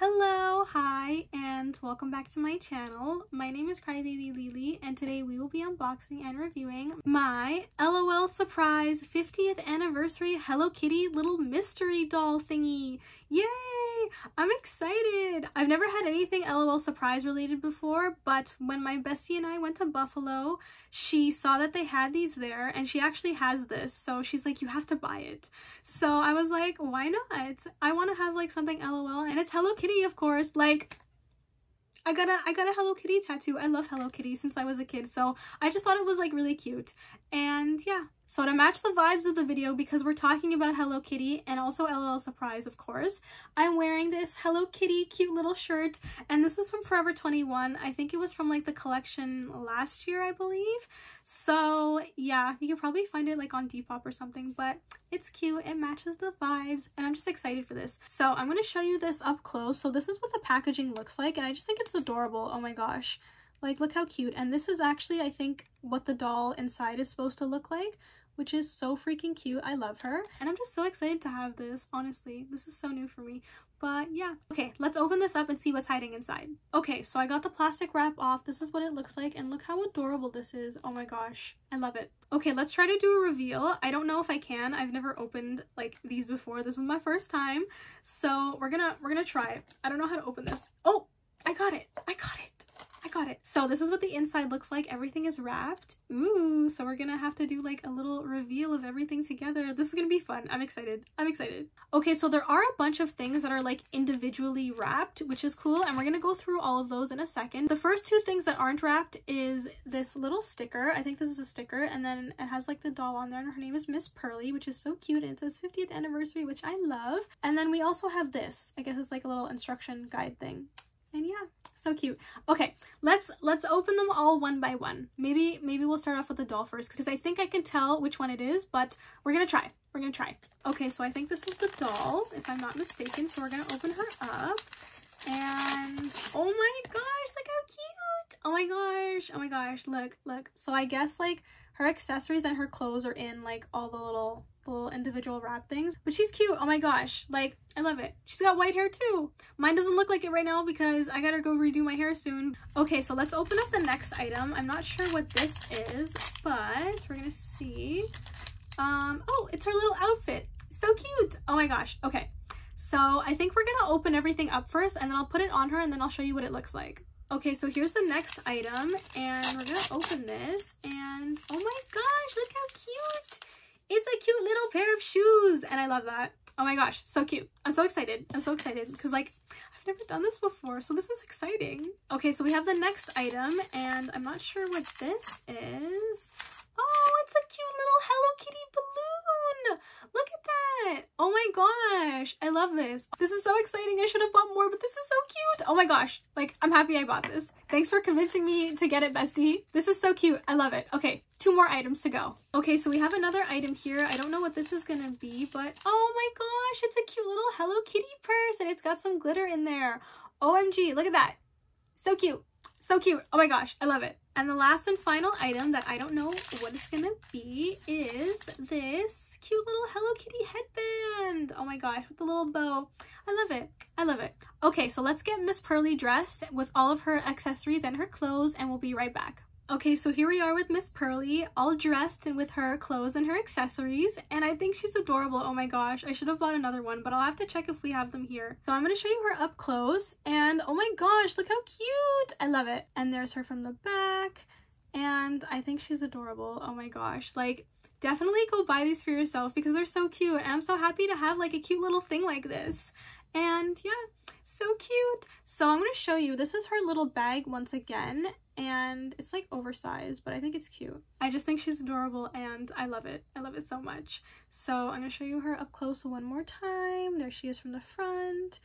Hello, hi, and welcome back to my channel. My name is Crybaby LiLi, and today we will be unboxing and reviewing my LOL Surprise 50th Anniversary Hello Kitty little mystery doll thingy. Yay! I'm excited! I've never had anything LOL Surprise related before, but when my bestie and I went to Buffalo, she saw that they had these there, and she actually has this, so she's like, you have to buy it. So I was like, why not? I want to have like something LOL, and it's Hello Kitty of course. Like, I got a I got a Hello Kitty tattoo. I love Hello Kitty since I was a kid, so I just thought it was like really cute. And yeah, so to match the vibes of the video, because we're talking about Hello Kitty and also LOL Surprise, of course, I'm wearing this Hello Kitty cute little shirt, and this was from Forever 21. I think it was from like the collection last year, I believe. So yeah, you can probably find it like on Depop or something, but it's cute, it matches the vibes, and I'm just excited for this. So I'm going to show you this up close. So this is what the packaging looks like, and I just think it's adorable. Oh my gosh. Like, look how cute. And this is actually, I think, what the doll inside is supposed to look like which is so freaking cute. I love her. And I'm just so excited to have this, honestly. This is so new for me. But yeah. Okay, let's open this up and see what's hiding inside. Okay, so I got the plastic wrap off. This is what it looks like. And look how adorable this is. Oh my gosh. I love it. Okay, let's try to do a reveal. I don't know if I can. I've never opened like these before. This is my first time. So we're gonna we're gonna try it. I don't know how to open this. Oh, I got it. I got it. So this is what the inside looks like. Everything is wrapped. Ooh, so we're gonna have to do like a little reveal of everything together. This is gonna be fun. I'm excited. I'm excited. Okay, so there are a bunch of things that are like individually wrapped, which is cool. And we're gonna go through all of those in a second. The first two things that aren't wrapped is this little sticker. I think this is a sticker. And then it has like the doll on there and her name is Miss Pearly, which is so cute. And it says 50th anniversary, which I love. And then we also have this. I guess it's like a little instruction guide thing so cute. Okay let's let's open them all one by one. Maybe maybe we'll start off with the doll first because i think i can tell which one it is but we're gonna try. We're gonna try. Okay so i think this is the doll if i'm not mistaken so we're gonna open her up. And oh my gosh look how cute oh my gosh oh my gosh look look so i guess like her accessories and her clothes are in like all the little little individual wrap things. But she's cute. Oh my gosh. Like, I love it. She's got white hair too. Mine doesn't look like it right now because I gotta go redo my hair soon. Okay, so let's open up the next item. I'm not sure what this is, but we're gonna see. Um, oh, it's her little outfit. So cute. Oh my gosh. Okay. So I think we're gonna open everything up first and then I'll put it on her and then I'll show you what it looks like. Okay, so here's the next item and we're gonna open this and oh my gosh, look how cute. It's a cute little pair of shoes and I love that. Oh my gosh, so cute. I'm so excited. I'm so excited because like I've never done this before, so this is exciting. Okay, so we have the next item and I'm not sure what this is. Oh, it's a cute little Hello Kitty balloon. Look Oh my gosh. I love this. This is so exciting. I should have bought more, but this is so cute. Oh my gosh. Like, I'm happy I bought this. Thanks for convincing me to get it, bestie. This is so cute. I love it. Okay, two more items to go. Okay, so we have another item here. I don't know what this is gonna be, but oh my gosh, it's a cute little Hello Kitty purse and it's got some glitter in there. OMG, look at that. So cute. So cute. Oh my gosh, I love it. And the last and final item that I don't know what it's gonna be is this cute little Hello Kitty headband. Oh my gosh, with the little bow. I love it. I love it. Okay, so let's get Miss Pearly dressed with all of her accessories and her clothes and we'll be right back. Okay, so here we are with Miss Pearly, all dressed and with her clothes and her accessories, and I think she's adorable. Oh my gosh, I should have bought another one, but I'll have to check if we have them here. So I'm going to show you her up close, and oh my gosh, look how cute! I love it. And there's her from the back, and I think she's adorable. Oh my gosh, like, definitely go buy these for yourself because they're so cute, and I'm so happy to have like a cute little thing like this. And yeah, so cute. So I'm going to show you, this is her little bag once again, and it's like oversized, but I think it's cute. I just think she's adorable and I love it. I love it so much. So I'm going to show you her up close one more time. There she is from the front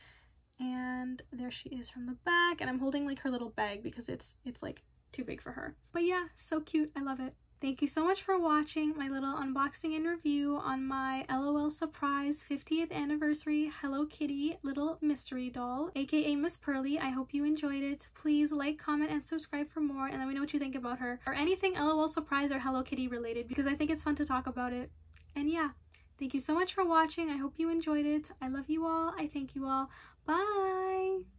and there she is from the back and I'm holding like her little bag because it's it's like too big for her. But yeah, so cute. I love it. Thank you so much for watching my little unboxing and review on my LOL Surprise 50th Anniversary Hello Kitty little mystery doll, aka Miss Pearly. I hope you enjoyed it. Please like, comment, and subscribe for more and let me know what you think about her or anything LOL Surprise or Hello Kitty related because I think it's fun to talk about it. And yeah, thank you so much for watching. I hope you enjoyed it. I love you all. I thank you all. Bye!